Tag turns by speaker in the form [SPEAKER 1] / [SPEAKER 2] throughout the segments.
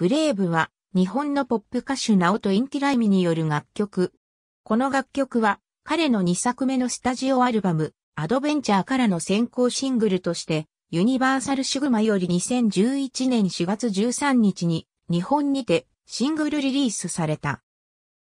[SPEAKER 1] Brave は日本のポップ歌手ナオト・インティライミによる楽曲。この楽曲は彼の2作目のスタジオアルバム Adventure からの先行シングルとしてユニバーサルシグマより2011年4月13日に日本にてシングルリリースされた。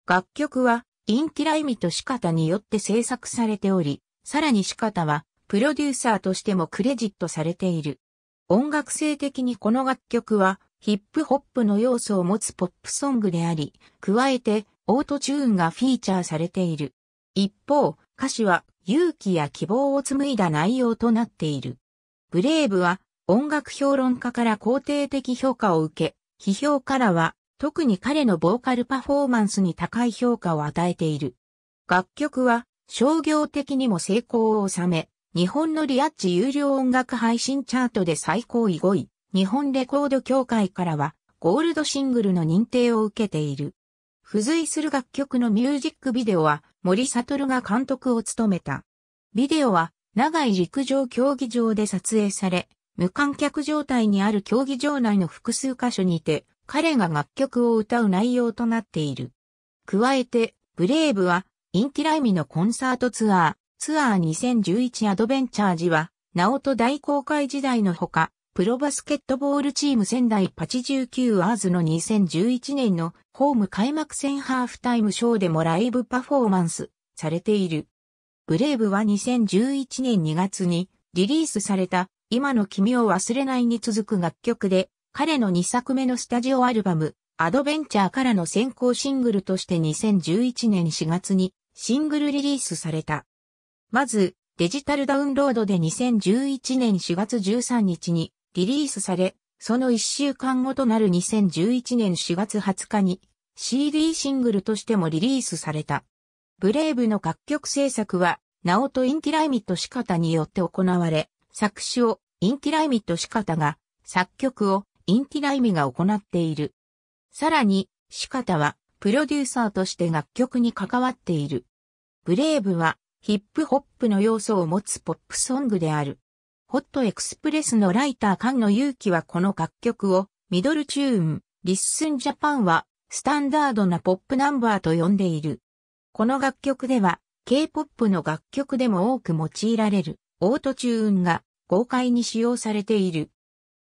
[SPEAKER 1] 楽曲はインティライミとシカタによって制作されており、さらにシカタはプロデューサーとしてもクレジットされている。音楽性的にこの楽曲はヒップホップの要素を持つポップソングであり、加えてオートチューンがフィーチャーされている。一方、歌詞は勇気や希望を紡いだ内容となっている。ブレイブは音楽評論家から肯定的評価を受け、批評からは特に彼のボーカルパフォーマンスに高い評価を与えている。楽曲は商業的にも成功を収め、日本のリアッチ有料音楽配信チャートで最高位5位、日本レコード協会からはゴールドシングルの認定を受けている。付随する楽曲のミュージックビデオは森悟が監督を務めた。ビデオは長い陸上競技場で撮影され、無観客状態にある競技場内の複数箇所にて、彼が楽曲を歌う内容となっている。加えて、ブレイブは、インティライミのコンサートツアー、 Tour 2011 Adventure ジは、ナオト大航海時代のほか、プロバスケットボールチーム仙台89ERS の2011年のホーム開幕戦ハーフタイムショーでもライブパフォーマンスされている。 Brave は2011年2月にリリースされた今の君を忘れないに続く楽曲で彼の2作目のスタジオアルバム Adventure からの先行シングルとして2011年4月にシングルリリースされた。まずデジタルダウンロードで2011年4月13日にリリースされ、その1週間後となる2011年4月20日に CD シングルとしてもリリースされた。 Brave の楽曲制作は、ナオト・インティライミとシカタによって行われ、作詞をインティライミとシカタが、作曲をインティライミが行っている。さらに、シカタは、プロデューサーとして楽曲に関わっている。Brave は、ヒップホップの要素を持つポップソングである。ホットエクスプレスのライター菅野祐希はこの楽曲をミドルチューン、リッスンジャパンはスタンダードなポップナンバーと呼んでいる。この楽曲では、K-POP の楽曲でも多く用いられる、オートチューンが豪快に使用されている。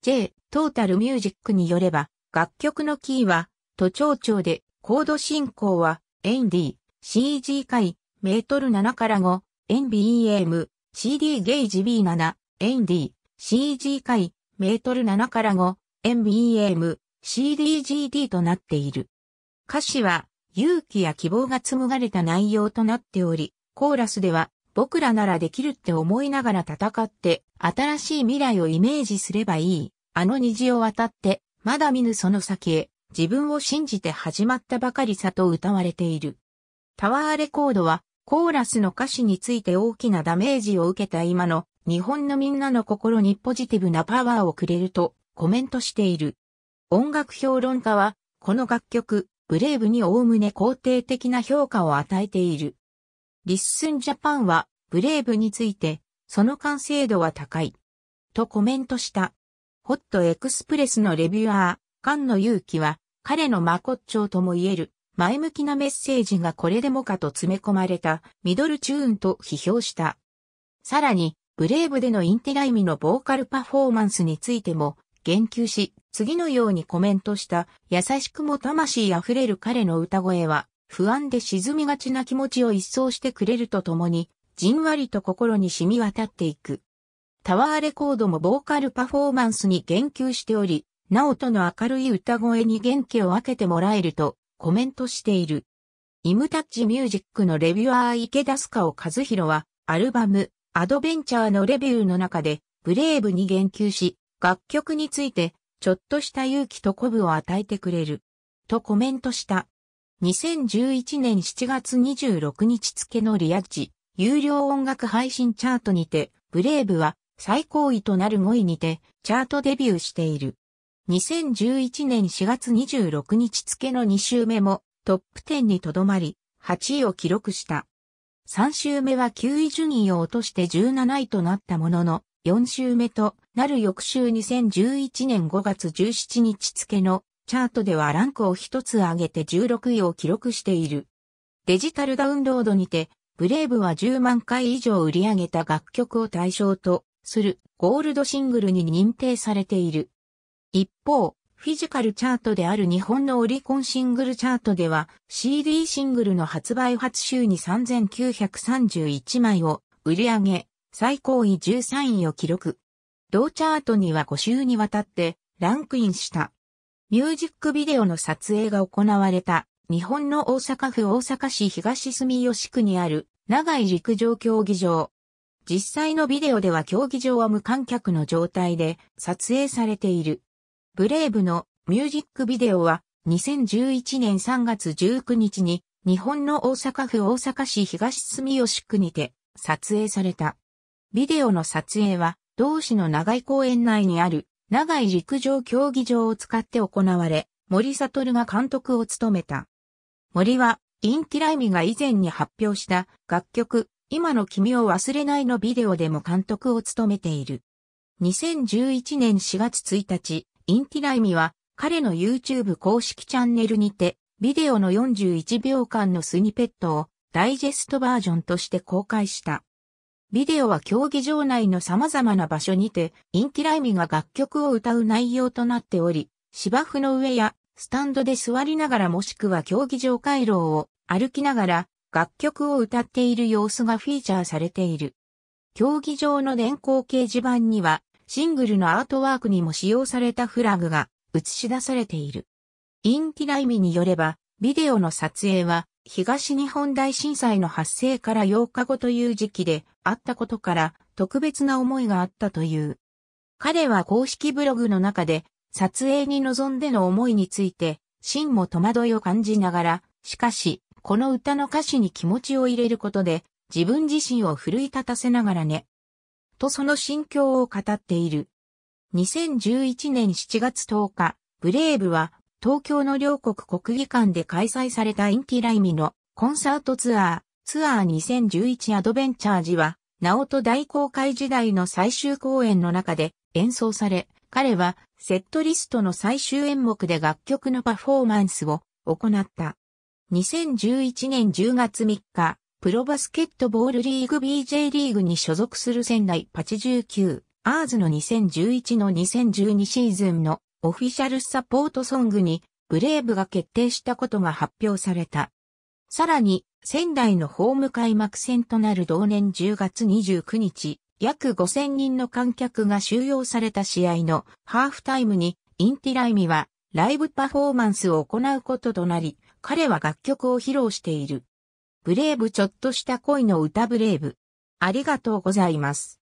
[SPEAKER 1] J、トータルミュージックによれば、楽曲のキーは、都庁長で、コード進行は、ND、CG 回、メートル7から5、NBEM、CD ゲージ B7、ND、CG 回、メートル7から5、NBEM、CDGD となっている。歌詞は、勇気や希望が紡がれた内容となっており、コーラスでは僕らならできるって思いながら戦って新しい未来をイメージすればいい。あの虹を渡ってまだ見ぬその先へ自分を信じて始まったばかりさと歌われている。タワーレコードはコーラスの歌詞について大きなダメージを受けた今の日本のみんなの心にポジティブなパワーをくれるとコメントしている。音楽評論家はこの楽曲 Brave におおむね肯定的な評価を与えている。リッスンジャパンは、 Brave について、その完成度は高い。とコメントした。ホットエクスプレスのレビュアー、菅野祐希は、彼の真骨頂とも言える、前向きなメッセージがこれでもかと詰め込まれた、ミドルチューンと批評した。さらに、ブレイブでのインテライミのボーカルパフォーマンスについても、言及し、次のようにコメントした、優しくも魂あふれる彼の歌声は、不安で沈みがちな気持ちを一掃してくれるとともに、じんわりと心に染み渡っていく。タワーレコードもボーカルパフォーマンスに言及しており、ナオトの明るい歌声に元気を分けてもらえるとコメントしている。イムタッチミュージックのレビュアー池田スカオ和弘は、アルバム、アドベンチャーのレビューの中で、ブレイブに言及し、楽曲について、ちょっとした勇気と鼓舞を与えてくれる。とコメントした。2011年7月26日付のリアッチ、有料音楽配信チャートにて、ブレイブは最高位となる5位にて、チャートデビューしている。2011年4月26日付の2週目もトップ10にとどまり、8位を記録した。3週目は9位順位を落として17位となったものの、4週目となる翌週2011年5月17日付のチャートではランクを一つ上げて16位を記録している。デジタルダウンロードにて、ブレイブは10万回以上売り上げた楽曲を対象とするゴールドシングルに認定されている。一方、フィジカルチャートである日本のオリコンシングルチャートでは CD シングルの発売初週に3931枚を売り上げ、最高位13位を記録。同チャートには5週にわたってランクインした。ミュージックビデオの撮影が行われた日本の大阪府大阪市東住吉区にある長井陸上競技場。実際のビデオでは競技場は無観客の状態で撮影されている。ブレイブのミュージックビデオは2011年3月19日に日本の大阪府大阪市東住吉区にて撮影された。ビデオの撮影は同市の長井公園内にある長井陸上競技場を使って行われ、森悟が監督を務めた。森はインティライミが以前に発表した楽曲今の君を忘れないのビデオでも監督を務めている。2011年4月1日、インティライミは彼の YouTube 公式チャンネルにてビデオの41秒間のスニペットをダイジェストバージョンとして公開した。ビデオは競技場内の様々な場所にてインティライミが楽曲を歌う内容となっており、芝生の上やスタンドで座りながらもしくは競技場回廊を歩きながら楽曲を歌っている様子がフィーチャーされている。競技場の電光掲示板にはシングルのアートワークにも使用されたフラグが映し出されている。インティライミによれば、ビデオの撮影は東日本大震災の発生から8日後という時期であったことから特別な思いがあったという。彼は公式ブログの中で撮影に臨んでの思いについて、真も戸惑いを感じながら、しかし、この歌の歌詞に気持ちを入れることで、自分自身を奮い立たせながらね、とその心境を語っている。2011年7月10日、ブレイブは東京の両国国技館で開催されたインティライミのコンサートツアー、ツアー2011アドベンチャージは、ナオト大公開時代の最終公演の中で演奏され、彼はセットリストの最終演目で楽曲のパフォーマンスを行った。2011年10月3日、プロバスケットボールリーグ BJ リーグに所属する仙台89ERS の2011の2012シーズンのオフィシャルサポートソングに Brave が決定したことが発表された。さらに、仙台のホーム開幕戦となる同年10月29日、約5000人の観客が収容された試合のハーフタイムにインティライミはライブパフォーマンスを行うこととなり、彼は楽曲を披露している。ブレイブちょっとした恋の歌ブレイブ。ありがとうございます。